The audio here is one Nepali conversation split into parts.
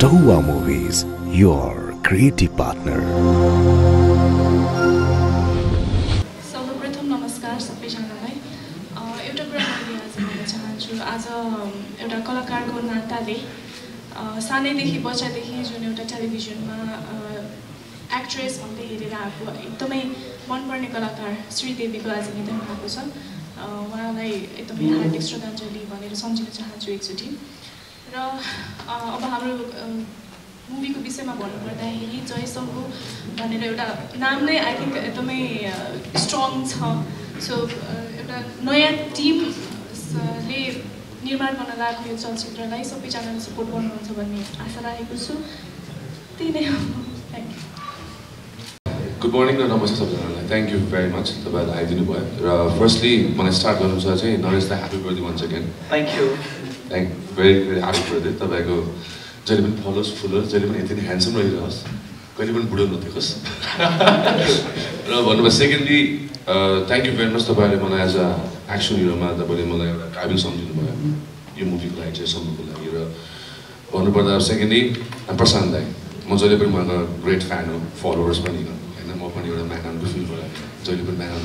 Tohuwa Movies, your creative partner. सर्वप्रथम नमस्कार सबैजनालाई। एउटा कुरा भन्न चाहन्छु। आज एउटा कलाकारको नाताले सानैदेखि बच्चादेखि जुन एउटा टेलिभिजनमा एक्ट्रेस भन्दै हेरेर आएको एकदमै मनपर्ने कलाकार श्रीदेवीको आज निधन भएको छ। उहाँलाई एकदमै हार्दिक श्रद्धाञ्जली भनेर सम्झिन चाहन्छु एकचोटि। र अब हाम्रो मुभीको विषयमा भन्नुपर्दाखेरि जय शम्भु भनेर एउटा नाम नै आई थिङ्क एकदमै स्ट्रङ छ। सो एउटा नयाँ टिमले निर्माण गर्न लागेको यो चलचित्रलाई सबैजनाले सपोर्ट गर्नुहुन्छ भन्ने आशा राखेको छु। त्यही नै हो। थ्याङ्क यू गुड मर्निङ र नमस्ते सबैजनालाई। थ्याङ्क यू भेरी मच तपाईँहरूले आइदिनु भयो र फर्स्टली मलाई स्टार्ट गर्नु छ चाहिँ नरेशलाई ह्याप्पी बर्थडे भन्छ second thank you thank very very happy birthday तपाईँको जहिले पनि फलोस् फुलोस् जहिले पनि यति नै ह्यान्डसम रहिरहोस् कहिले पनि बुढो नदेखोस्। र भन्नुभयो secondly thank you very much तपाईँहरूले मलाई एज अ एक्सन हिरोमा तपाईँले मलाई एउटा काबिल सम्झिनु भयो यो मुभीको लागि चाहिँ सम्झनुको लागि र भन्नुपर्दा सेकेन्डली प्रशान्त दाई म जहिले पनि उहाँको ग्रेट फ्यान हो फलोवर्स पनि होइन? म पनि एउटा म्यानानको फिल गराएको जहिले पनि म्यानान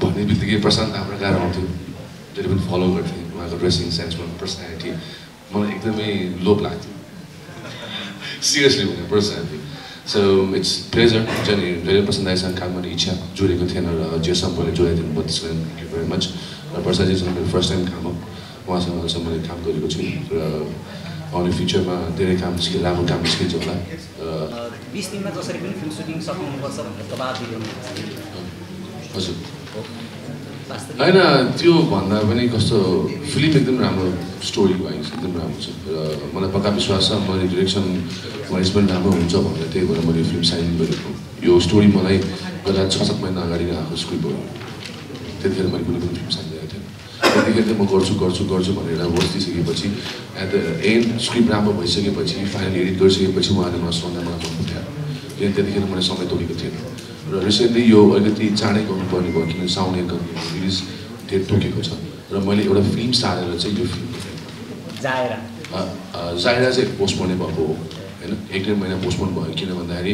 भन्ने बित्तिकै प्रशान्त हाम्रो गाह्रो आउँथ्यो। जहिले पनि फलो गर्थेँ उहाँको ड्रेसिङ सेन्समा पर्सनालिटी मलाई एकदमै लोभ लाग्थ्यो। सिरियसली भने पर्सनालिटी सो इट्स प्लेजर जहिले जहिले प्रशान्त दाईसँग काम गर्ने इच्छा जोडेको थिएन र जे सम्पर्कले जोडाइदिनु भयो त्यसको लागि। थ्याङ्क यू भेरी मच र प्रसादजीसँग मेरो फर्स्ट टाइम काम हो उहाँसँग चाहिँ मैले काम गरेको छु। र आउने फ्युचरमा धेरै काम निस्किन्छ राम्रो काम निस्किन्छ होला। र बिस दिनमा जसरी पनि फिल्म सुटिङ सघाउनुपर्छ भनेर दबाब दिइरहनु हजुर। होइन त्यो भन्दा पनि कस्तो फिल्म एकदम राम्रो स्टोरी वाइज एकदम राम्रो छ। र मलाई पक्का विश्वास छ मैले डिरेक्सन वाइज पनि राम्रो हुन्छ भनेर त्यही भएर मैले फिल्म साइन गरेको। यो स्टोरी मलाई गत छ सात महिना अगाडि नै आएको स्क्रिप्ट हो त्यतिखेर मैले कुनै पनि फिल्म साइन गरेको थिएन। त्यतिखेर चाहिँ म गर्छु गर्छु गर्छु भनेर वर्ष दिइसकेपछि एट द एन्ड स्क्रिप्ट राम्रो भइसकेपछि फाइनल एडिट गरिसकेपछि उहाँले मलाई मलाई पर्थ्यो किनभने त्यतिखेर मैले समय तोकेको थिएन। र रिसेन्टली यो अलिकति चाँडै गर्नुपर्ने भयो किनभने साउन्ड एक रिलिज डेट तोकेको छ। र मैले एउटा फिल्म सारेर चाहिँ यो फिल्म जाइरा चाहिँ पोस्टपोनै भएको हो होइन? एक डेढ महिना पोस्टपोन भयो किन भन्दाखेरि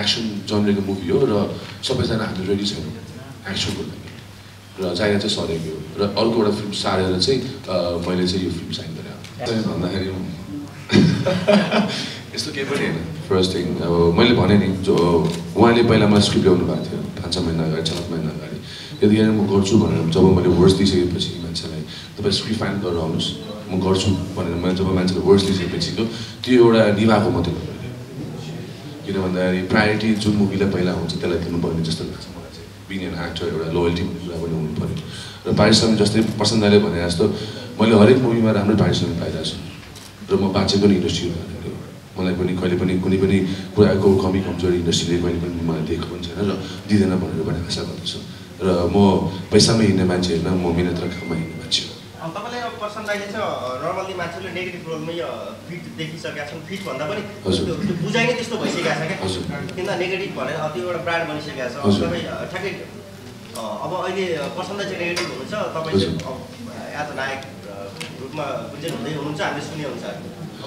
एक्सन जन्मेको मुभी हो र सबैजना हामी रेडी छैनौँ एक्सनको लागि। र जाइरा चाहिँ सरेको हो। र अर्को एउटा फिल्म सारेर चाहिँ मैले चाहिँ यो फिल्म साइन गरेँ। भन्दाखेरि यस्तो केही पनि होइन। फर्स्ट थिङ अब मैले भने नि जो उहाँले पहिला मलाई स्क्रिप्ट ल्याउनु भएको थियो पाँच छ महिना अगाडि सात महिना अगाडि। यतिखेर म गर्छु भनेर जब मैले वर्ड्स दिइसकेपछि मान्छेलाई तपाईँ स्क्रिप्ट फाइन गरेर आउनुहोस् म गर्छु भनेर मैले जब मान्छेले वर्ड्स दिइसकेपछिको त्यो एउटा निभाएको मात्रै मैले किन भन्दाखेरि प्रायोरिटी जुन मुभीलाई पहिला हुन्छ त्यसलाई दिनुपर्ने जस्तो लाग्छ मलाई चाहिँ। बिङ एन एक्टर एउटा लोयल्टी कुरा पनि हुनु पऱ्यो। र पारिश्रमिक जस्तै प्रसन्नले भने जस्तो मैले हरेक मुभीमा राम्रो पारिश्रमिक पाइरहेको छु र म बाँचेको नि इन्डस्ट्री भनेको मलाई पनि कहिले पनि कुनै पनि कुराको कमी कमजोरी इन्डस्ट्रीले कहिले पनि मलाई दिएको पनि छैन र दिँदैन भनेर पनि आशा गर्दछु। र म पैसामै हिँड्ने मान्छे होइन म मिहिनेत र काममा हिँड्ने मान्छे हो। अब तपाईँले अब पर्सन चाहिँ नर्मल्ली मान्छेले नेगेटिभ रोलमै फिट देखिसकेका छन् फिट भन्दा पनि बुझाइ नै त्यस्तो भइसकेको छ। क्या? किन नेगेटिभ भनेर अब त्यो एउटा ब्रान्ड बनिसकेको छ। तपाईँ ठ्याक्कै अब अहिले पर्सन दाइ चाहिँ नेगेटिभ हुनुहुन्छ। तपाईँ। चाहिँ एज अ नायक रूपमा हुँदै हुनुहुन्छ हामीले सुने हुन्छ।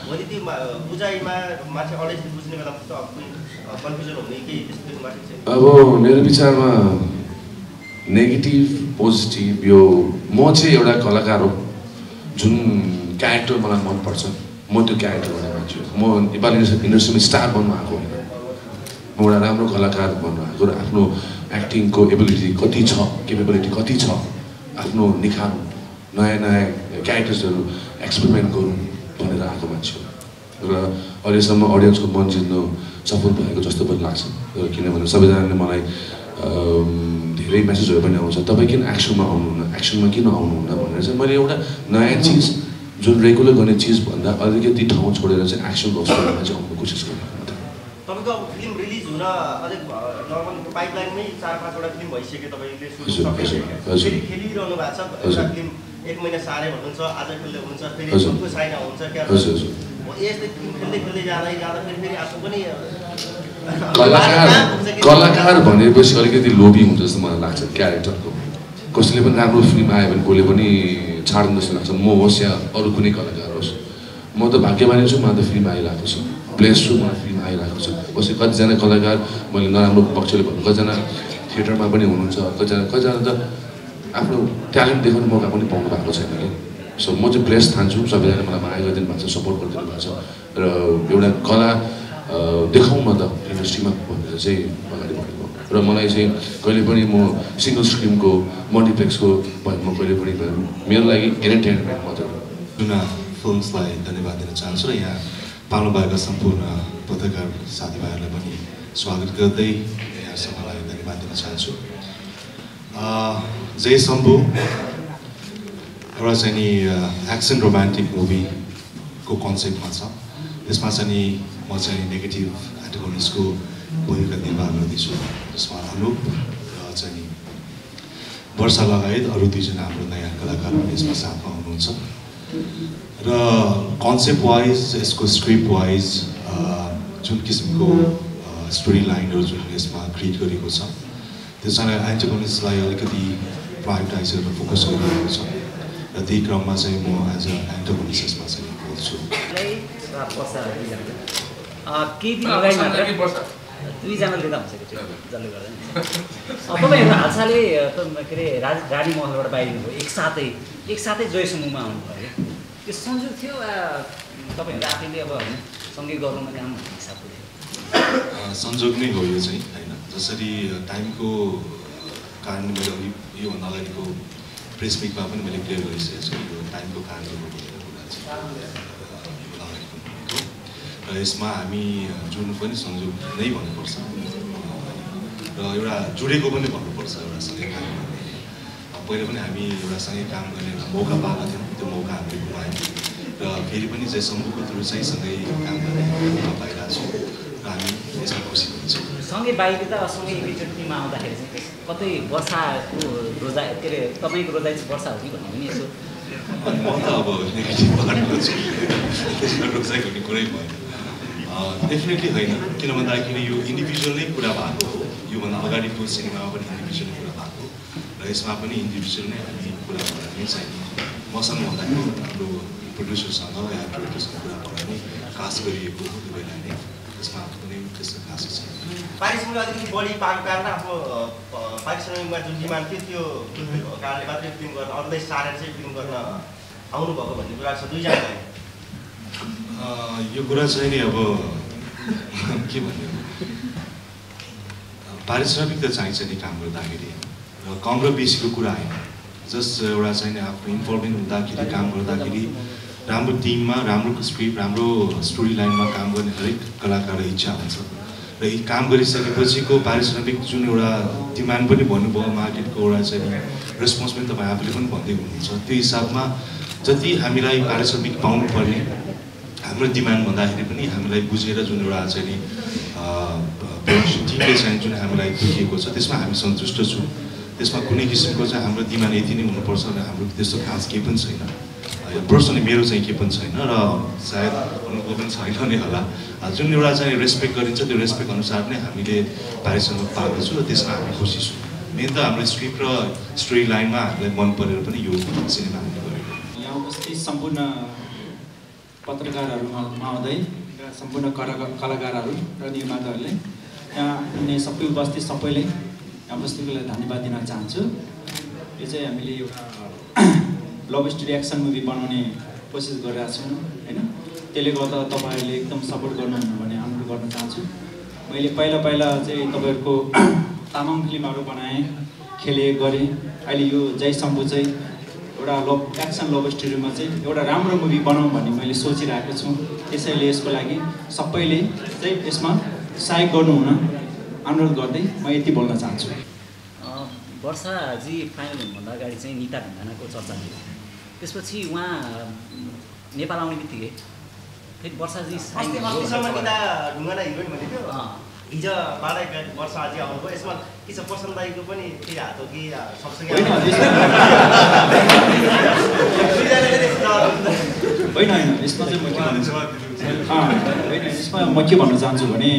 भोलि बुझाइमा मान्छे बुझ्ने कन्फ्युजन हुने केही त्यस्तो अब मेरो विचारमा नेगेटिभ पोजिटिभ यो म चाहिँ एउटा कलाकार हो जुन क्यारेक्टर मलाई मनपर्छ। म त्यो क्यारेक्टर गर्ने मान्छे म नेपाली इन्डस्ट्रीमा स्टार बन्नु आएको होइन म एउटा राम्रो कलाकार बन्नु आएको र आफ्नो एक्टिङको एबिलिटी कति छ केपेबिलिटी कति छ आफ्नो निखार्नु नयाँ नयाँ क्यारेक्टर्सहरू एक्सपेरिमेन्ट गरौँ। भनेर आएको मान्छे हो। र अहिलेसम्म अडियन्सको मन जित्नु सफल भएको जस्तो पनि लाग्छ। र किनभने सबैजनाले मलाई धेरै मेसेजहरू पनि आउँछ। तपाईँ किन एक्सनमा आउनुहुन्न? एक्सनमा किन आउनुहुन्न भनेर चाहिँ मैले एउटा नयाँ चिज जुन रेगुलर गर्ने चिजभन्दा अलिकति ठाउँ छोडेर चाहिँ एक्सन बक्स गरेर चाहिँ आउनु कोसिस मात्रै तपाईँको अब फिल्म रिलिज हुन अझै नर्मल पाइपलाइनमै चार पाँचवटा फिल्म भइसक्यो तपाईँले। फेरि खेलिरहनु भएको छ। एउटा फिल्म एक महिना सारे भन्नुहुन्छ आज खेल्दै हुनुहुन्छ फेरि साइना हुन्छ क्या? हजुर हजुर। हो, यस्तै फिल्म खेल्दै खेल्दै जाँदै जाँदा फेरि फेरि आफू पनि अ, कलाकार कलाकार भनेपछि अलिकति लोभी हुन्छ जस्तो मलाई लाग्छ क्यारेक्टरको। कसैले पनि राम्रो फिल्म आयो भने कसले पनि छाड्नु जस्तो लाग्छ। म होस् या अरू कुनै कलाकार होस् म त भाग्यमानी छु मलाई त फिल्म आइरहेको छ। ब्लेस छु मलाई फिल आइरहेको छ। कसै कतिजना कलाकार मैले नराम्रो पक्षले भन्नु कतिजना थिएटरमा पनि हुनुहुन्छ कतिजना कतिजना त आफ्नो ट्यालेन्ट देखाउने मौका पनि पाउनु भएको छैन कि सो म चाहिँ ब्लेस ठान्छु। सबैजना मलाई माया गरिदिनु भएको छ सपोर्ट गरिदिनु भएको छ। र एउटा कला देखाउँ न त इन्डस्ट्रीमा भनेर चाहिँ अगाडि बढेको। र मलाई चाहिँ कहिले पनि म सिङ्गल स्क्रिनको मल्टिप्लेक्सको भयो म कहिले पनि मेरो लागि इन्टरटेनमेन्ट मात्रै जुना धन्यवाद दिन चाहन्छु र यहाँ पाल्नुभएका सम्पूर्ण पत्रकार साथीभाइहरूलाई पनि स्वागत गर्दै यहाँसम्मलाई धन्यवाद दिन चाहन्छु। जय शम्भु एउटा चाहिँ नि एक्सन रोमान्टिक मुभीको कन्सेप्टमा छ त्यसमा चाहिँ नि म चाहिँ नेगेटिभ एन्टोगोनिस्टको भूमिका निर्वाह गर्दैछु जसमा अनुप र चाहिँ नि वर्षा लगायत अरू दुईजना हाम्रो नयाँ कलाकारहरू यसमा साथमा हुनुहुन्छ र कन्सेप्ट वाइज यसको स्क्रिप्ट वाइज जुन किसिमको स्टोरी लाइनहरू जुन यसमा क्रिएट गरेको छ त्यसमा एन्टोगोनिस्टलाई अलिकति प्रायोरिटाइज गरेर फोकस गरिरहेको छ। र त्यही क्रममा चाहिँ म एज अ एन्टोगोनिस्ट यसमा चाहिँ बोल्छु दुईजना। केही दिन अगाडि मात्र? दुईजनाले लिँदा हुन्छ कि? जसले गर्दा तपाईँहरू हालसालै के अरे राज रानी महलबाट बाहिरिनु एकसाथै एकसाथै जोय समूहमा आउनुभयो। त्यो संयोग थियो वा तपाईँहरू आफैले अब होइन सँगै गरौँ काम भन्ने हिसाबको थियो अ, संजोग नै हो यो चाहिँ होइन। जसरी टाइमको कारणले मैले अघि योभन्दा अगाडिको प्रेस मिटमा पनि मैले क्लियर गरिसकेको छु। यो टाइमको कारणले भनेर कुरा चाहिँ र यसमा हामी जुन पनि संजोग नै भन्नुपर्छ र एउटा जुडेको पनि भन्नुपर्छ एउटा सँगै काम गर्ने। पहिले पनि हामी एउटा सँगै काम गर्ने एउटा मौका पाएका थियौँ। त्यो मौका हामीले गुमायौँ र फेरि पनि चाहिँ समूहको थ्रु चाहिँ सँगै काम गर्ने मौका पाइरहेको छौँ र हामी यसमा खुसी सँगै बाहिर त सँगै एकैचोटि टिममा आउँदाखेरि चाहिँ कतै वर्षाको रोजाइ के अरे तपाईँको रोजाइ चाहिँ वर्षा हो कि भन्ने पनि यसो। भएन। डेफिनेटली होइन। किन भन्दाखेरि यो इन्डिभिजुअल नै कुरा भएको हो। योभन्दा अगाडिको सिनेमामा पनि इन्डिभिजुअल कुरा भएको र यसमा पनि इन्डिभिजुअल नै हामी कुरा गरेर नै चाहिँ मसँग भन्दाखेरि हाम्रो प्रड्युसरसँग या डिरेक्टरसँग कुरा गरेर नै कास्ट गरिएको दुवैलाई नै। त्यसमा कुनै त्यस्तो खास छैन पारिश्रमिक अलिकति बढी पाएको कारण आफ्नो पारिश्रमिकमा जुन डिमान्ड थियो त्यो कारणले मात्रै फिल्म गर्न अरूलाई सारेर चाहिँ फिल्म गर्न आउनुभएको भन्ने कुरा छ दुईजना अँ, यो कुरा चाहिँ नि अब के भन्ने? हो? पारिश्रमिक त चाहिन्छ नि काम गर्दाखेरि। र कम र बेसीको कुरा होइन जस्ट एउटा चाहिँ आफ्नो इन्भल्भमेन्ट हुँदाखेरि काम गर्दाखेरि राम्रो टिममा राम्रो स्क्रिप्ट राम्रो स्टोरी लाइनमा काम गर्ने हरेक कलाकारको इच्छा हुन्छ। र यी काम गरिसकेपछिको पारिश्रमिक जुन एउटा डिमान्ड पनि भन्नुभयो मार्केटको एउटा चाहिँ रेस्पोन्स पनि तपाईँ आफूले पनि भन्दै हुनुहुन्छ। त्यो हिसाबमा जति हामीलाई पारिश्रमिक पाउनु पर्ने हाम्रो डिमान्ड भन्दाखेरि पनि हामीलाई बुझेर जुन एउटा चाहिँ नि टिमले चाहिँ जुन हामीलाई दिएको छ त्यसमा हामी सन्तुष्ट छौँ। त्यसमा कुनै किसिमको चाहिँ हाम्रो डिमान्ड यति नै हुनुपर्छ भने हाम्रो त्यस्तो खास केही पनि छैन। पर्सनली मेरो चाहिँ केही पनि छैन र सायद अरूको पनि छैन नै होला। जुन एउटा चाहिँ रेस्पेक्ट गरिन्छ त्यो रेस्पेक्ट अनुसार नै हामीले पारिश्रमिक पाएको र त्यसमा हामी खुसी छौँ। मेन त हाम्रो स्क्रिप्ट र स्टोरी लाइनमा हामीलाई मन परेर पनि यो सिनेमा हामीले गरेको। यहाँ उपस्थित सम्पूर्ण पत्रकारहरू महोदय र सम्पूर्ण कला कलाकारहरू र निर्माताहरूले यहाँ हुने सबै उपस्थित सबैले यहाँ धन्यवाद दिन चाहन्छु। यो चाहिँ हामीले एउटा लभ स्टोरी एक्सन मुभी बनाउने कोसिस गरिरहेको छौँ होइन? त्यसले गर्दा तपाईँहरूले एकदम सपोर्ट गर्नुहुन्न भने अनुरोध गर्न चाहन्छु। मैले पहिला पहिला चाहिँ तपाईँहरूको तामाङ फिल्महरू बनाएँ खेलेँ गरेँ। अहिले यो जय शम्भु चाहिँ एउटा लभ एक्सन लभ स्टोरीमा चाहिँ एउटा राम्रो मुभी बनाऊँ भन्ने मैले सोचिरहेको छु। त्यसैले यसको लागि सबैले चाहिँ यसमा सहयोग गर्नुहुन अनुरोध गर्दै म यति बोल्न चाहन्छु। वर्षाजी फाइनल हुनुभन्दा अगाडि चाहिँ निता ढुङ्गानाको चर्चा त्यसपछि उहाँ नेपाल आउने बित्तिकै फेरि वर्षाजी हिजो बाह्र वर्ष अझै आउनुभयो। यसमा के छ प्रशान्त दाईको पनि केही हात हो कि सँगसँगै होइन होइन यसमा चाहिँ म के भन्नु अँ, होइन यसमा म के भन्न चाहन्छु भने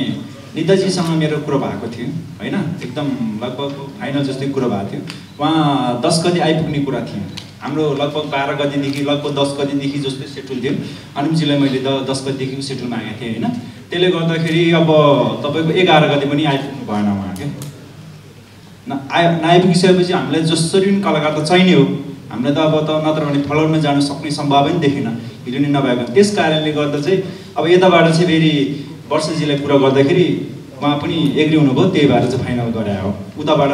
निताजीसँग मेरो कुरो भएको थियो होइन? एकदम लगभग फाइनल जस्तै कुरो भएको थियो। उहाँ दस गति आइपुग्ने कुरा थियो। हाम्रो लगभग बाह्र गतिदेखि लगभग दस गतिदेखि जस्तो सेड्युल थियो। अनुपजीलाई मैले द दस गतिदेखिको सेड्युल मागेको थिएँ होइन? त्यसले गर्दाखेरि अब तपाईँको एघार गति पनि आइपुग्नु भएन उहाँ क्या। न आइ नआइपुगिसकेपछि हामीलाई जसरी पनि कलाकार त चाहिने हो। हामीलाई त अब त नत्र भने फलोरमा जानु सक्ने सम्भावना पनि देखेन हिरोइन नभएको। त्यस कारणले गर्दा चाहिँ अब यताबाट चाहिँ फेरि वर्षजीलाई कुरा गर्दाखेरि उहाँ पनि एग्री हुनुभयो त्यही भएर चाहिँ फाइनल गरायो। उताबाट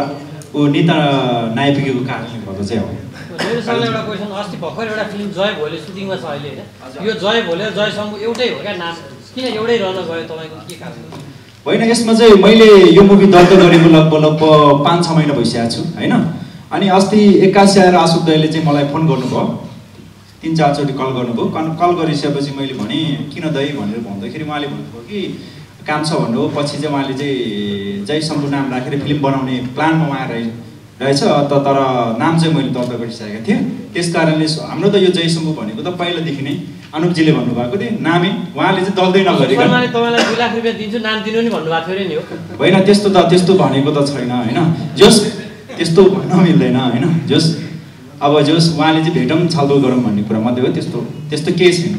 ऊ नेता नआइपुगेको कारणले गर्दा चाहिँ हो। मेरो सरलाई एउटा क्वेसन अस्ति भर्खर एउटा फिल्म जय भोले सुटिङमा छ अहिले होइन? यो जय भोले र जय शम्भु एउटै हो क्या नाम? किन एउटै रहन गयो तपाईँको के कारण? होइन यसमा चाहिँ मैले यो मुभी दर्ता गरेको लगभग लगभग पाँच छ महिना भइसकेको छु होइन? अनि अस्ति एक्कासी आएर आशुक दाईले चाहिँ मलाई फोन गर्नुभयो। तिन चारचोटि कल गर्नुभयो। कन कल गरिसकेपछि मैले भनेँ किन दाई? भनेर भन्दाखेरि उहाँले भन्नुभयो कि काम छ भन्नुभयो पछि चाहिँ उहाँले चाहिँ जय शम्भु नाम राखेर फिल्म बनाउने प्लानमा उहाँ रहे रहेछ त तर नाम चाहिँ मैले दर्ता गरिसकेको थिएँ। त्यस कारणले हाम्रो त यो जय शम्भु भनेको त पहिलादेखि नै अनुपजीले भन्नुभएको थियो। नामै उहाँले चाहिँ दल्दै नगरेको। होइन त्यस्तो त त्यस्तो भनेको त छैन होइन। जस त्यस्तो भन्न मिल्दैन होइन। जस अब जस उहाँले चाहिँ भेटौँ छलफल गरौँ भन्ने कुरा मात्रै हो त्यस्तो त्यस्तो केही छैन